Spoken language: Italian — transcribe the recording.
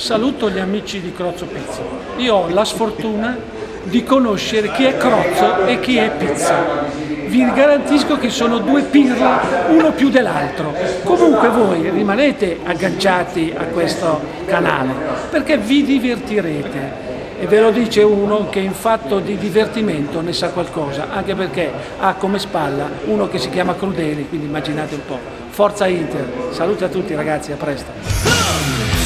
Saluto gli amici di Crozzo Pizza. Io ho la sfortuna di conoscere chi è Crozzo e chi è Pizza. Vi garantisco che sono due pirla, uno più dell'altro. Comunque voi rimanete agganciati a questo canale perché vi divertirete e ve lo dice uno che in fatto di divertimento ne sa qualcosa, anche perché ha come spalla uno che si chiama Crudeli, quindi immaginate un po'. Forza Inter, salute a tutti ragazzi, a presto.